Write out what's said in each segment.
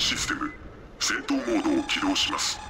システム。戦闘モードを起動します。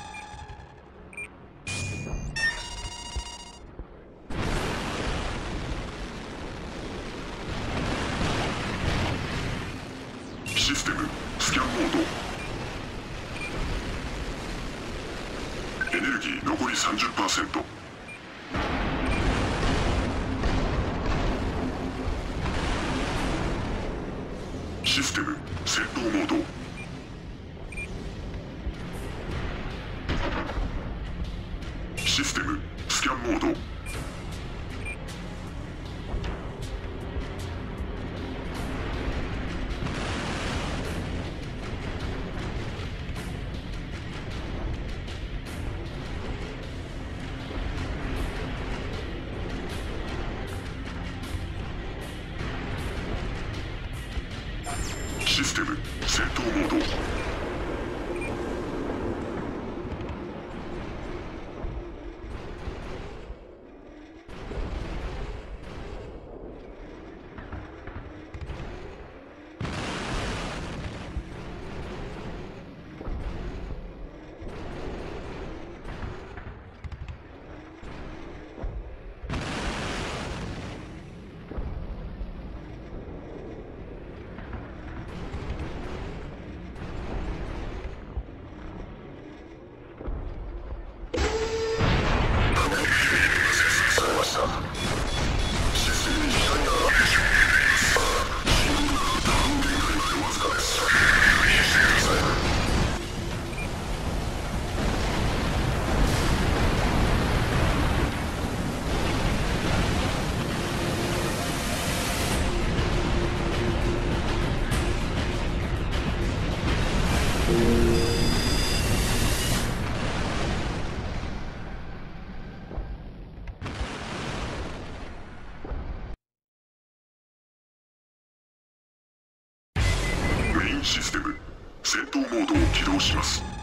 システム。戦闘モードを起動します。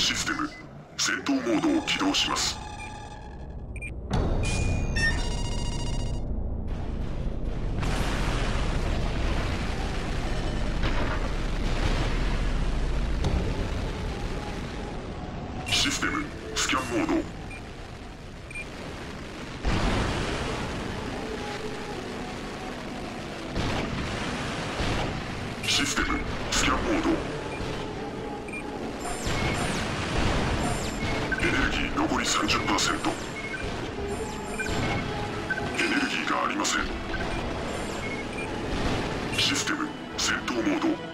システム戦闘モードを起動します。残り30%エネルギーがありません。システム戦闘モード。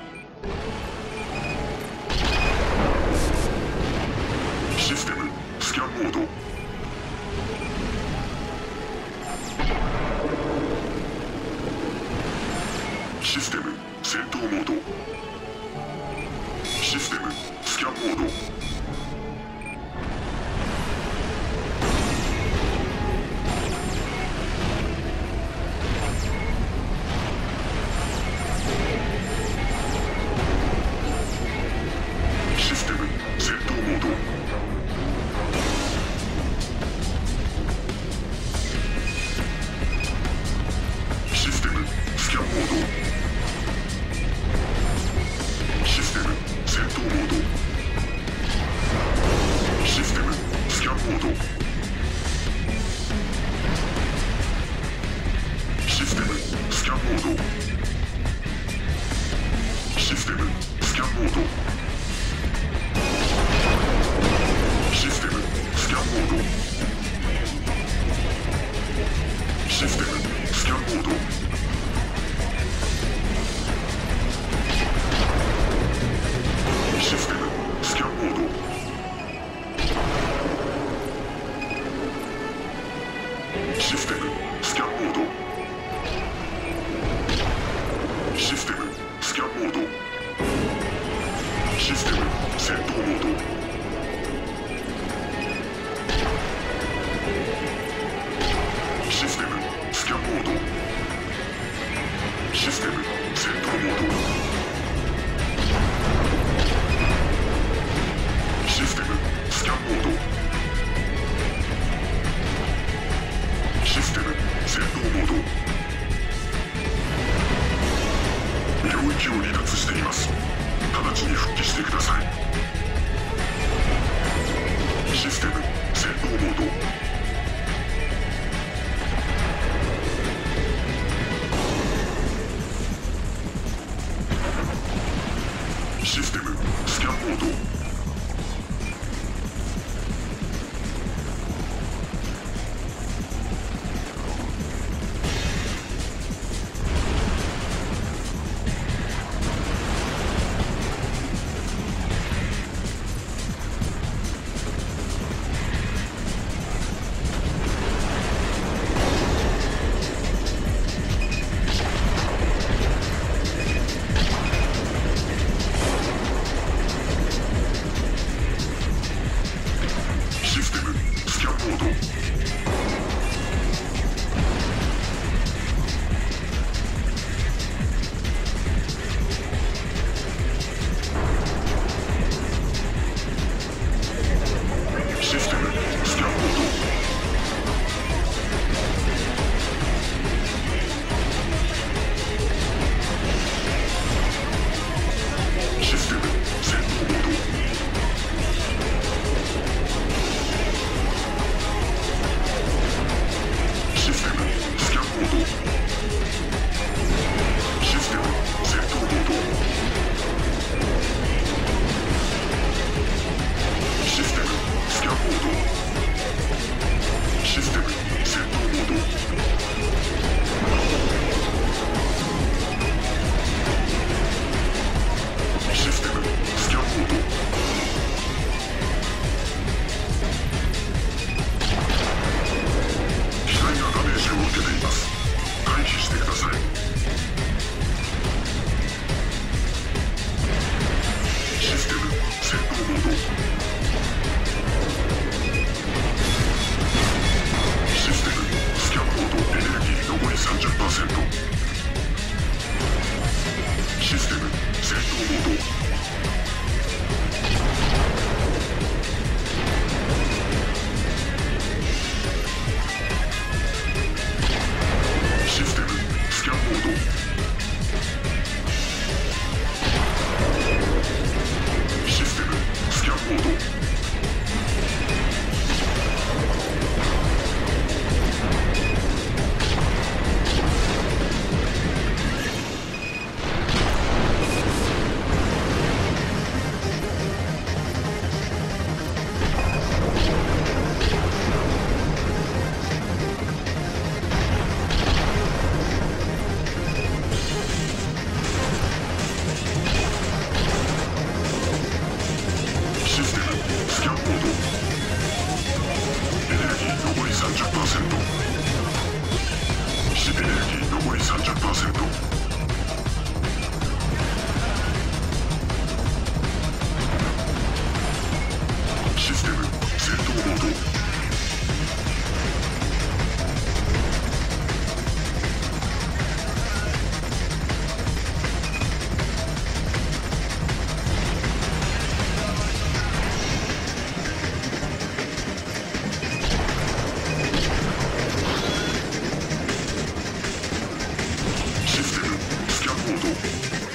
すごい。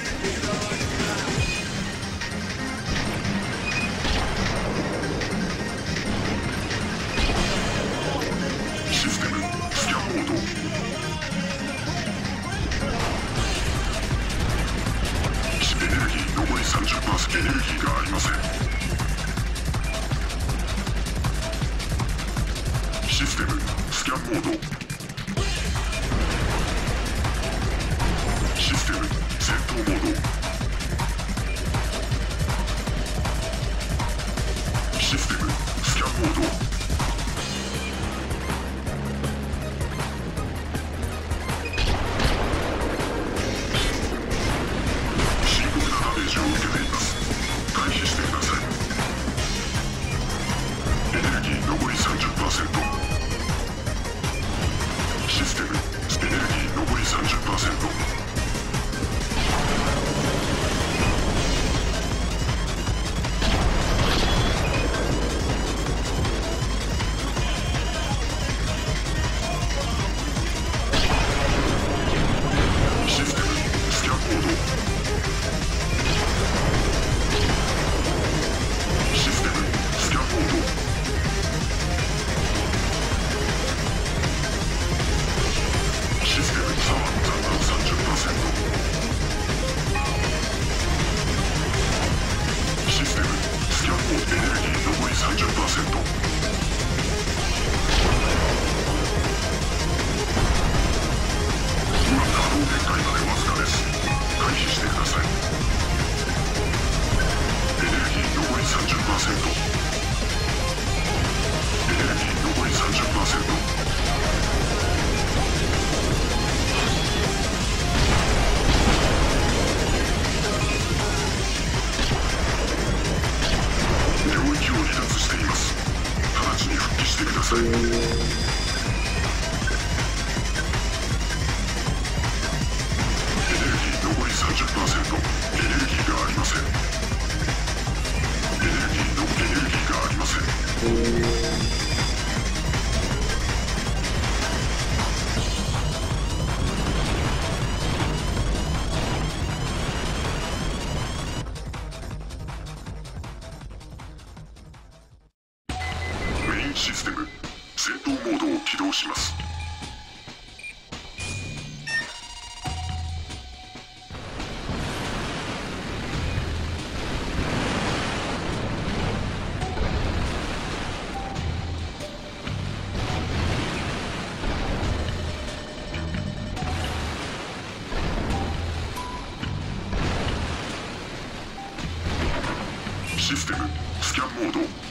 システムスキャンモード。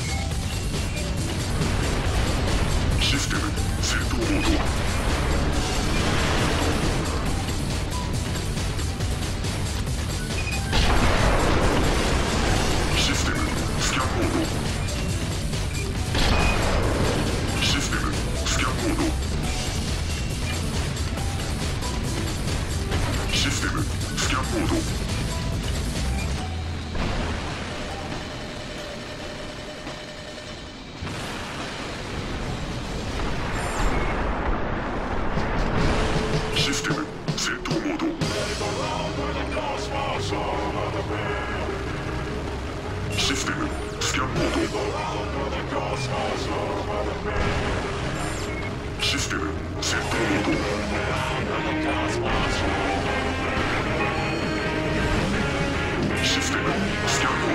システムセットモードシステムスキャンー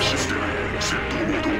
システム戦闘モード。